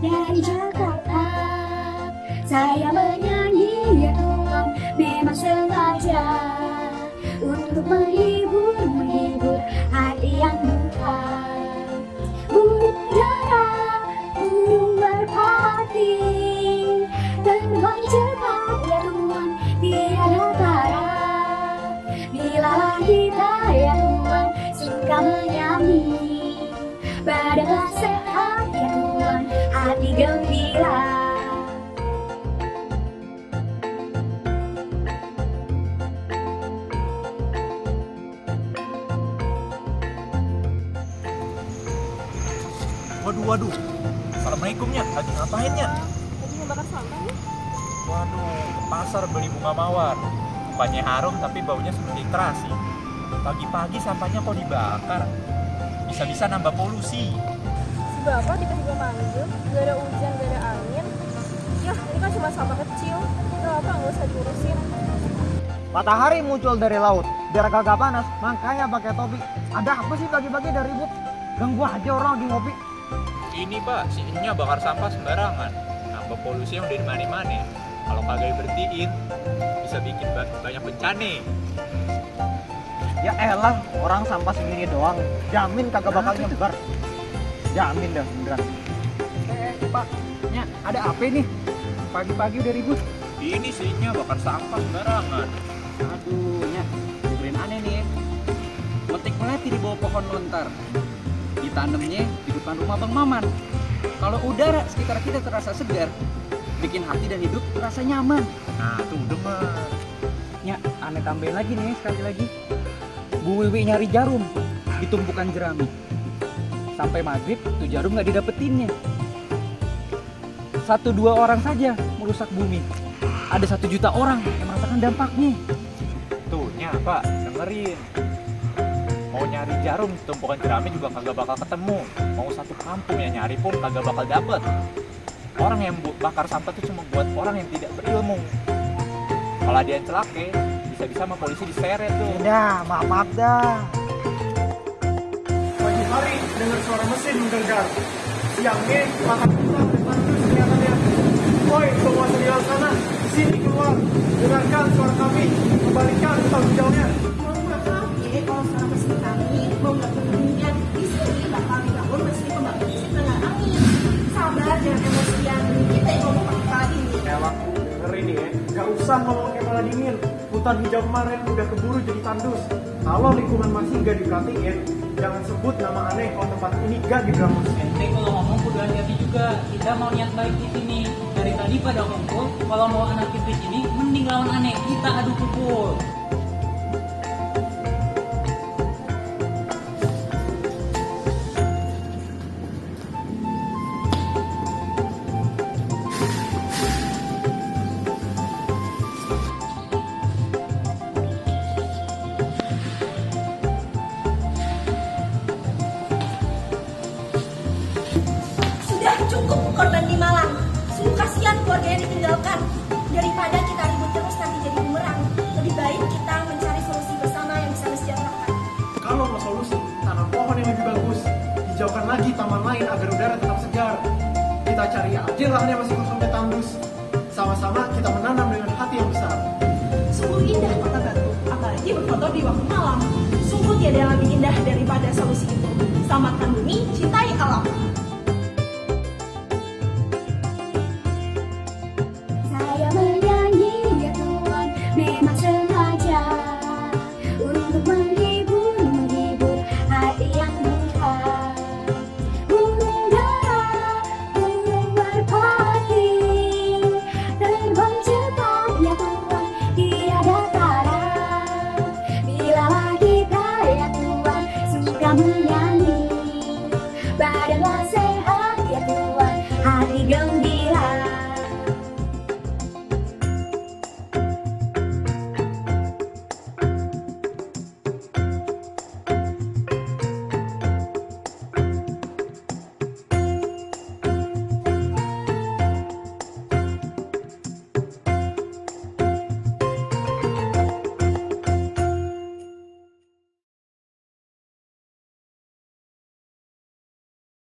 Dari Jakarta Saya menyanyi Waduh, waduh. Assalamualaikumnya. Lagi ngapainnya? Lagi ngebakar sampah nih. Waduh, ke pasar beli bunga mawar. Rupanya harum tapi baunya seperti terasi. Pagi-pagi sampahnya kok dibakar. Bisa-bisa nambah polusi. Si bapak tiba-tiba manggil, gak ada hujan, gak ada angin. Yah, ini kan cuma sampah kecil. Gak apa, nggak usah diurusin. Matahari muncul dari laut, biar kagak panas, makanya pakai topi. Ada apa sih pagi-pagi dari ribut? Ganggu aja orang lagi ngopi. Ini pak, si Enya bakar sampah sembarangan. Nambah polusi yang udah di mana-mana. Kalau kagak berhentiin, bisa bikin ba- banyak bencana. Ya elah, orang sampah segini doang. Jamin kagak bakal nyebar. Jamin dah, beneran. Eh, Pak, Nya, ada apa nih? Pagi-pagi udah ribut. Ini si Enya bakar sampah sembarangan. Aduh, Nya, dengerin aneh nih. Metik melati di bawah pohon lontar. Ditanamnya di depan rumah Bang Maman. Kalau udara sekitar kita terasa segar, bikin hati dan hidup terasa nyaman. Nah, tuh demen. Nya, aneh tambahin lagi nih sekali lagi. Bu Wiwi nyari jarum di tumpukan jerami. Sampai maghrib tuh jarum nggak didapetinnya. Satu dua orang saja merusak bumi. Ada satu juta orang yang merasakan dampaknya. Tuh, Nya, Pak, dengerin. Mau nyari jarum di tumpukan jerami juga kagak bakal ketemu. Mau satu kampung yang nyari pun kagak bakal dapet. Orang yang bakar sampah itu cuma buat orang yang tidak berilmu. Kalau ada yang celake, bisa-bisa sama polisi diseret tuh. Dah, maaf maaf dah. Pagi hari dengan suara mesin menggelegar. Siangnya makan depan terus kelihatannya. Woi, semua serial sana, sini keluar. Dengarkan suara kami, kembalikan tanggung jawabnya. Ya kalau suara mesin Sabar jangan emosian, kita yang ngomong pakai kepala dingin. Elak, dengerin nih ya. Gak usah ngomong kayak kepala dingin. Hutan hijau kemarin udah keburu jadi tandus. Kalau lingkungan masih gak diperhatiin, jangan sebut nama aneh kalau tempat ini gak diberangus. Ente kalau ngomong kudu hati-hati juga. Kita mau niat baik di sini. Dari tadi pada kumpul, kalau mau anak di sini, mending lawan aneh. Kita adu pukul. Cukup korban di Malang. Sungguh kasihan keluarga yang ditinggalkan. Daripada kita ribut terus nanti jadi bumerang. Lebih baik kita mencari solusi bersama yang bisa mensejahterakan. Kalau mau solusi, tanam pohon yang lebih bagus. Hijaukan lagi taman lain agar udara tetap segar. Kita cari aja lahan yang masih kosong dan tandus. Sama-sama kita menanam dengan hati yang besar. Sungguh indah kota Batu, apalagi berfoto di waktu malam. Sungguh tiada yang lebih indah daripada solusi itu. Selamatkan bumi, cintai alam. para nossa